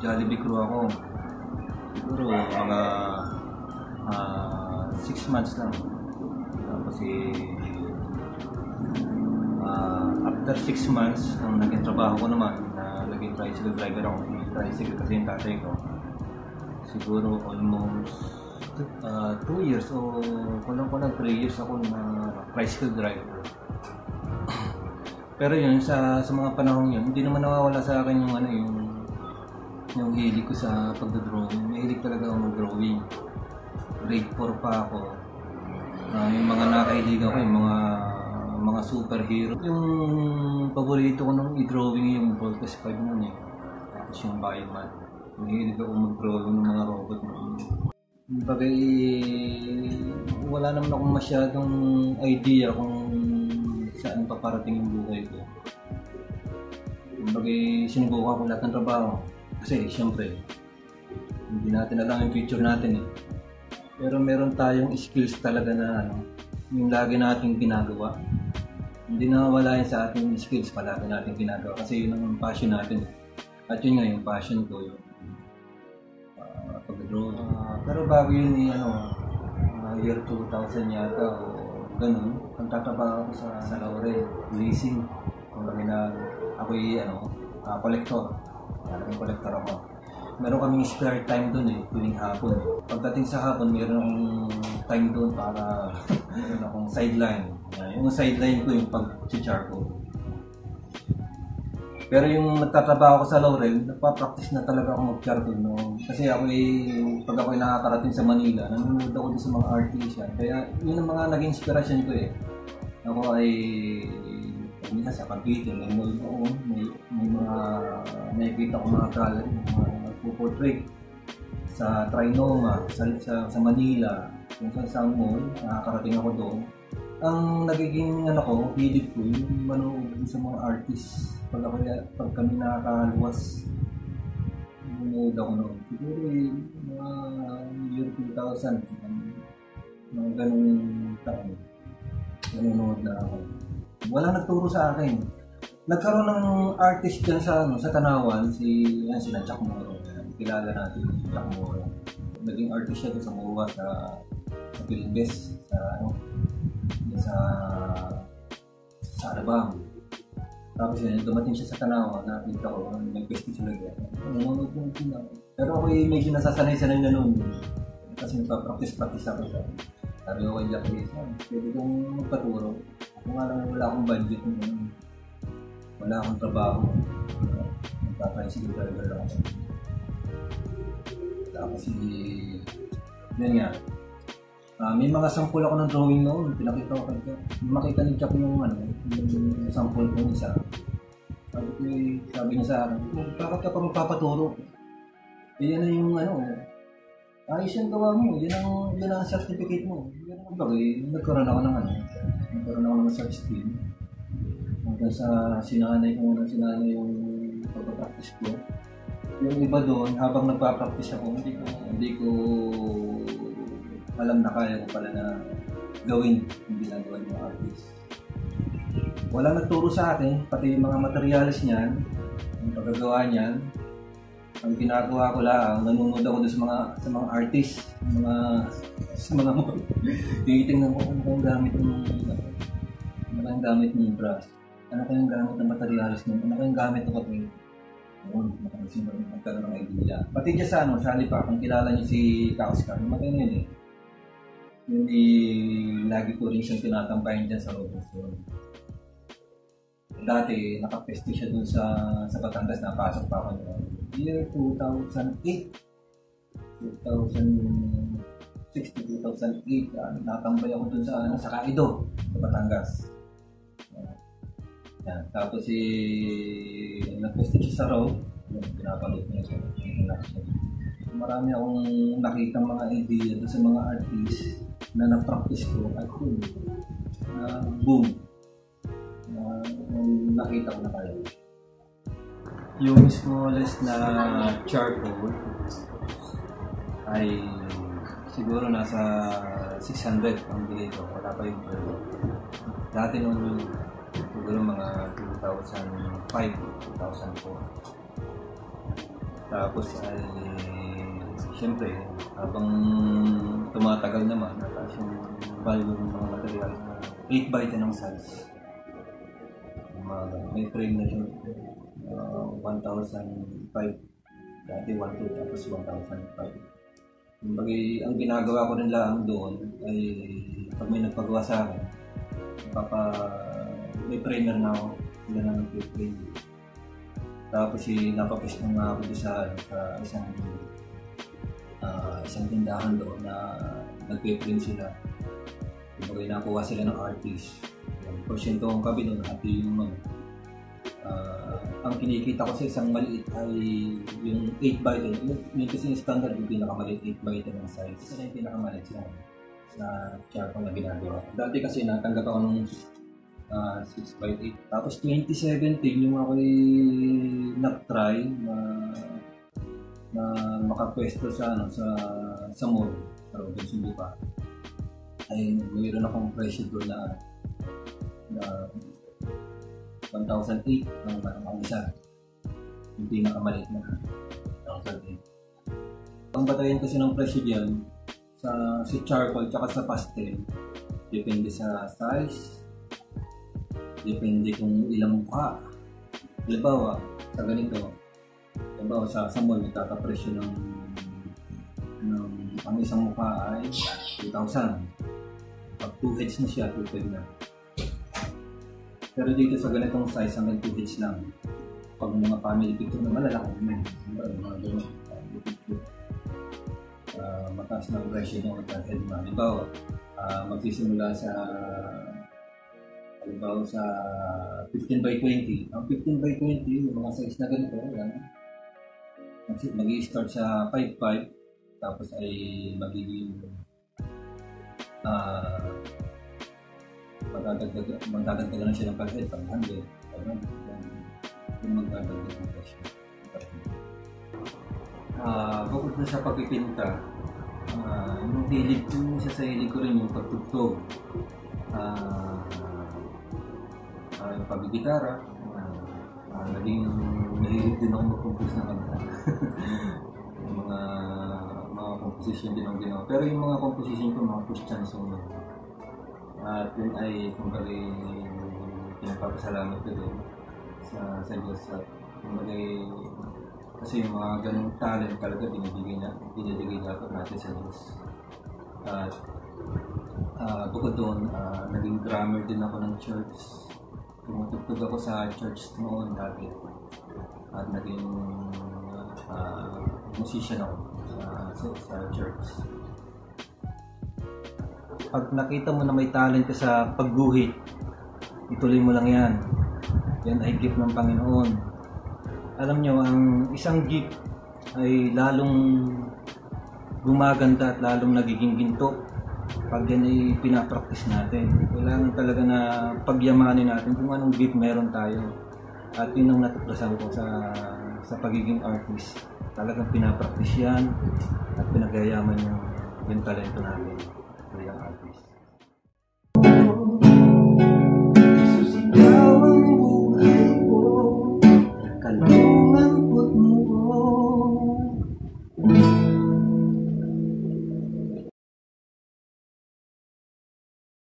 Jollibee crew ako. Siguro mga 6 months lang. Tapos eh, ah, after 6 months, nung naging trabaho ko naman, na naging tricycle driver ako, tricycle kasi yung tatay ko. Siguro almost 2 years o kulang-kulang 3 years ako na tricycle driver. Pero yun, sa, sa mga panahon yun, hindi naman nawawala sa akin yung ano yung yung hilig ko sa pagdodrawing. Mahilig talaga ako mag-drawing. Grade 4 pa ako. Ah, yung mga nakaihigan ko, yung mga mga superhero. Yung paborito ko nung i-drawing yung Voltes 5 nun eh. Tapos yung Bioman. Mahilig ako mag-drawing ng mga robot noon. Bagay, wala naman akong masyadong idea kung saan paparating yung buhay ko. Bagay, sinubukan ko lahat ng trabaho. Kasi, siyempre, hindi natin alam yung future natin eh. Pero meron tayong skills talaga na ano, yung lagi nating ginagawa. Hindi na wala yan sa ating skills, palagi natin ginagawa. Kasi yun ang passion natin. eh. At yun nga yung passion ko, yung uh, pag-draw. Ah, pero bago yun, eh, ano, ah, year 2000 yata o ganun, ang tatrabaho ko sa, sa Laurel, leasing. Kung kami na, ako'y ano, ah, collector. Malaking collector ako. Meron kaming spare time doon eh, tuwing hapon. Pagdating sa hapon, meron akong time doon para meron akong sideline. Ah, Yung sideline ko yung pag-charcoal. Pero yung nagtatrabaho ko sa Laurel, nagpa-practice na talaga ako mag-charcoal no. Kasi ako pag ako nakakarating sa Manila, nanonood ako din sa mga artisan. Kaya yun ang mga naging inspiration ko eh. Ako ay minsan sa Cavite, may mall doon, may, may mga nakikita ko mga gallery, mga nagpo-portrait sa Trinoma, sa, sa, sa Manila, kung saan sa mall, nakakarating ako doon. Ang nagiging ano ko, hilig ko, yung manood sa mga artists. Pag, ako, pag kami nakakaluwas, nanonood ako noon. Siguro eh, mga year 2000, mga ganung taon, nanonood na ako. Wala nagturo sa akin. Nagkaroon ng artist dyan sa, ano, sa Tanawan, si, yan, sila Jack Moro. Kilala natin si Jack Moro. Naging artist siya sa Muwa, sa, sa Pilibes, sa, ano, sa, sa Alabang. Tapos yun, dumating siya sa Tanawan, nakita ko, nag-pesti sila dyan. Nanonood yung tina. Pero ako eh, medyo nasasanay-sanay na noon. Kasi nagpa-practice-practice ako sa sabi ko kay Jack Wilson, pwede kong magpaturo. Kung lang wala akong budget nun, wala akong trabaho. Magpapaisip talaga lang ako. Tapos si... Yan nga. Ah, may mga sample ako ng drawing noon. Pinakita ko Jack. Makita ni Jack yung ano, yung sample ko isa. Sabi ko, eh, sabi niya sa akin, "Oh, bakit ka pa magpapaturo? Eh, yan na yung ano, ayos yung gawa mo. Yan ang, yan ang certificate mo. Yan ang bagay. Nagkaroon ako ng ano. Nagkaroon ako ng self-esteem. Hanggang sa sinanay ko muna sinanay yung pagpapractice ko. Yung iba doon, habang nagpa-practice ako, hindi ko, hindi ko alam na kaya ko pala na gawin yung ginagawa ng artist. Walang nagturo sa akin, pati yung mga materials niyan, yung paggagawa niyan, ang ginagawa ko lang, nanonood ako doon sa mga sa mga artist, mga sa mga tinitingnan ko kung anong gamit ng ano kayong gamit ng brush, ano kayong gamit ng materials nun, ano kayong gamit ng papel. Yun, makasin ba magkaroon ng idea. Pati dyan sa ano, sa pa, kung kilala niyo si Kaoscar, matay yun eh. Yun eh, lagi ko rin siyang tinatampayin dyan sa Robot Store. Dati, nakapeste siya dun sa, sa Batangas, napasok pa ako noon year 2008 2006 to 2008 uh, natambay ako dun sa, ano, sa Kaido sa Batangas. Yan. tapos si eh, nag-post siya sa road yun, pinapalot niya siya. Marami akong nakita mga idea sa mga artist na na-practice ko at yun uh, boom. Uh, nakita ko na kayo yung smallest na charcoal ay siguro nasa 600 ang bigay ko. Wala pa yung pero dati nung siguro mga 2005, 2004. Tapos ay, siyempre, habang tumatagal naman, nataas yung value ng mga material na 8 by 10 ang size. Mga. May frame na yun, uh, 1,005. Dati 1,2 tapos 1,005. Kumbaga, ang ginagawa ko rin lang doon ay pag may nagpagawa sa akin, papa, may trainer na ako, sila na nag-train. Tapos si napapis na nga ako sa, sa isang ah, isang tindahan doon na nagpe-print sila. Kumbaga nakuha sila ng artist. Yung porsyento ang kabi doon, hati yung ano. Ah, ang kinikita ko sa isang maliit ay yung 8 by 10. Yung, yung kasi yung standard yung pinakamaliit 8 by 10 ang size. Ito na yung pinakamaliit sa, sa charcoal na ginagawa. Dati kasi natanggap ako nung ah, 6 by 8. Tapos 2017 yung ako nag-try na na makapwesto sa ano sa sa mall sa Robinson Lupa ay mayroon akong presyo doon na na 1,008 ang ang isa. Yung pinakamaliit na 1,008 ang batayan kasi ng presyo diyan sa si charcoal tsaka sa pastel depende sa size depende kung ilang mukha. Halimbawa sa ganito halimbawa sa, sa mall nagkakapresyo ng ng ang isang mukha ay 2,000 pag 2 heads na siya 2,500 na pero dito sa ganitong size hanggang 2 heads lang pag mga family picture na malalaki naman mga ganun family uh, mataas na ang presyo ng head na halimbawa uh, magsisimula sa halimbawa sa 15 by 20 ang 15 by 20 yung mga size na ganito yan mag start sa 5.5 tapos ay magiging ah magdadagdag magdadagdag na siya ng head pag 100 pag 100 yung magdadagdag ng presyo. Ah bukod na sa pagpipinta ah yung hilig ko sa sa hilig ko rin yung pagtugtog. Ah uh, yung pagigitara uh, naging nahilig din ako mag-compose ng kanta. Yung mga mga composition din ang ginawa. Pero yung mga composition ko mga Christian song at yun ay kumbaga pinagpapasalamat ko din sa sa Diyos at kumbaga kasi yung mga ganung talent talaga binibigay na binibigay dapat natin sa Diyos. At uh, bukod doon uh, naging drummer din ako ng church. Tumutugtog ako sa church noon dati. At naging uh, musician ako sa, sa, sa church pag nakita mo na may talent ka sa pagguhit ituloy mo lang yan yan ay gift ng Panginoon alam nyo ang isang gift ay lalong gumaganda at lalong nagiging ginto pag yan ay pinapractice natin. Kailangan talaga na pagyamanin natin kung anong gift meron tayo. At yun ang natuklasan ko sa sa pagiging artist. Talagang pinapractice yan at pinagayaman yung, yung talento natin. waktu yang habis.